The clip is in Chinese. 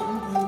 嗯。